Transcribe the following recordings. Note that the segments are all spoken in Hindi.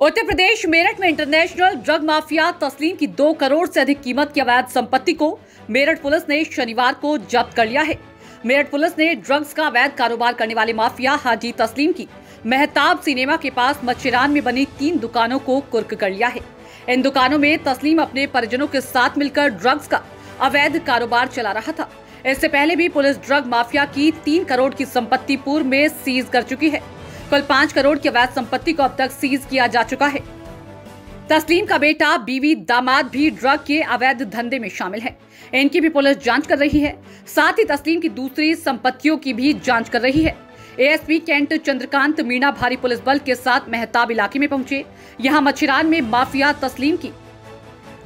उत्तर प्रदेश मेरठ में इंटरनेशनल ड्रग माफिया तस्लीम की दो करोड़ से अधिक कीमत की अवैध संपत्ति को मेरठ पुलिस ने शनिवार को जब्त कर लिया है। मेरठ पुलिस ने ड्रग्स का अवैध कारोबार करने वाले माफिया हाजी तस्लीम की मेहताब सिनेमा के पास मच्छिरान में बनी तीन दुकानों को कुर्क कर लिया है। इन दुकानों में तस्लीम अपने परिजनों के साथ मिलकर ड्रग्स का अवैध कारोबार चला रहा था। इससे पहले भी पुलिस ड्रग माफिया की तीन करोड़ की संपत्ति पूर्व में सीज कर चुकी है। कुल पाँच करोड़ की अवैध संपत्ति को अब तक सीज किया जा चुका है। तस्लीम का बेटा बीवी दामाद भी ड्रग के अवैध धंधे में शामिल है। इनकी भी पुलिस जाँच कर रही है। साथ ही तस्लीम की दूसरी संपत्तियों की भी जाँच कर रही है। एएसपी कैंट चंद्रकांत मीणा भारी पुलिस बल के साथ मेहताब इलाके में पहुँचे। यहाँ मच्छिरान में माफिया तस्लीम की।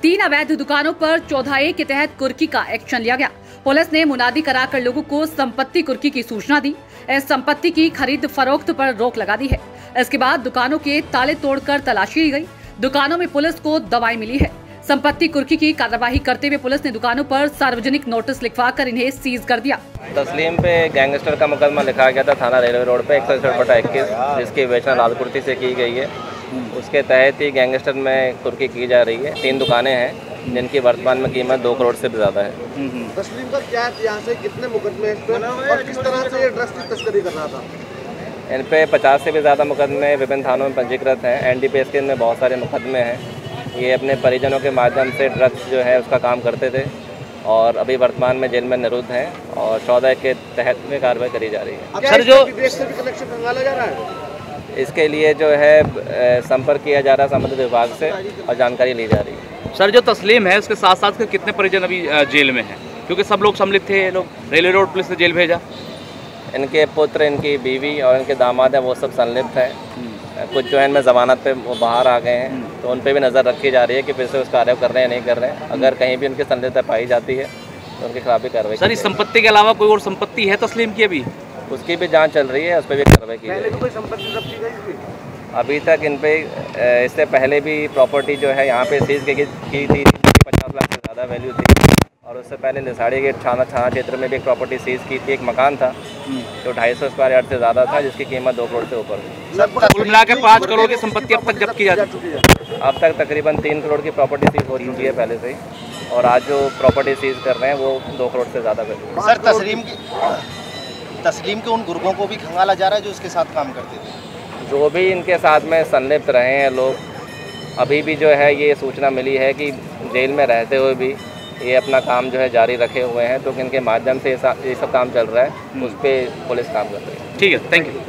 तीन अवैध दुकानों पर चौदह ए के तहत कुर्की का एक्शन लिया गया। पुलिस ने मुनादी कराकर लोगों को संपत्ति कुर्की की सूचना दी। इस संपत्ति की खरीद फरोख्त पर रोक लगा दी है। इसके बाद दुकानों के ताले तोड़कर तलाशी ली गई। दुकानों में पुलिस को दवाई मिली है। संपत्ति कुर्की की कार्यवाही करते हुए पुलिस ने दुकानों पर सार्वजनिक नोटिस लिखवा कर इन्हें सीज कर दिया। तस्लीम पे गैंगस्टर का मुकदमा लिखा गया था थाना रेलवे रोड पे, एक सौ इकसठ बटा इक्कीस, जिसकी वेचना लाल कुर्ती से की गई है। उसके तहत ही गैंगस्टर में कुर्की की जा रही है। तीन दुकानें हैं। जिनकी वर्तमान में कीमत दो करोड़ से भी ज़्यादा है। तस्लीम का क्या इतिहास है? कितने मुकदमे हैं और किस तरह से ये ड्रग्स की तस्करी कर रहा था? इन पे पचास से भी ज़्यादा मुकदमे विभिन्न थानों में पंजीकृत हैं। एन डी पी एस के इनमें बहुत सारे मुकदमे हैं। ये अपने परिजनों के माध्यम से ड्रग्स जो है उसका काम करते थे और अभी वर्तमान में जेल में निरुद्ध हैं और चौदह के तहत में कार्रवाई करी जा रही है। सर जो विदेश से भी कनेक्शन जा रहा है? इसके लिए जो है संपर्क किया जा रहा है संबंधित विभाग से और जानकारी ली जा रही है। सर जो तस्लीम है उसके साथ साथ कितने परिजन अभी जेल में हैं? क्योंकि सब लोग सम्मिलित थे ये लोग रेलवे रोड पुलिस ने जेल भेजा। इनके पुत्र इनकी बीवी और इनके दामाद हैं वो सब संलिप्त हैं। कुछ जो है इनमें ज़मानत पे वो बाहर आ गए हैं। तो उन पे भी नज़र रखी जा रही है कि फिर से उस कार्य कर रहे हैं नहीं कर रहे हैं। अगर कहीं भी उनकी संलिप्तता पाई जाती है तो उनके खिलाफ भी कार्रवाई सर इस संपत्ति के अलावा कोई और संपत्ति है तस्लीम की अभी। उसकी भी जाँच चल रही है उस पर भी कार्रवाई की पहले जाएगी। की अभी तक इन पर इससे पहले भी प्रॉपर्टी जो है यहाँ पे सीज की की थी पचास लाख से ज़्यादा वैल्यू थी। और उससे पहले लिसाड़ी गेट थाना थाना क्षेत्र में भी एक प्रॉपर्टी सीज की थी एक मकान था। जो ढाई सौ स्क्वायर यार्ड से ज़्यादा था जिसकी कीमत दो करोड़ से ऊपर थी कुल मिला के पाँच करोड़ की संपत्ति अब तक जब्त की जा चुकी है। अब तक तकरीबन तीन करोड़ की प्रॉपर्टी सीज हो चुकी है पहले से ही। और आज जो प्रॉपर्टी सीज कर रहे हैं वो दो करोड़ से ज़्यादा वैल्यू सर तस्लीम की तस्लीम के उन गुर्गों को भी खंगाला जा रहा है जो उसके साथ काम करते थे। जो भी इनके साथ में संलिप्त रहे हैं लोग अभी भी जो है ये सूचना मिली है कि जेल में रहते हुए भी ये अपना काम जो है जारी रखे हुए हैं तो इनके माध्यम से ये सब काम चल रहा है उस पर पुलिस काम कर रही है। ठीक है थैंक यू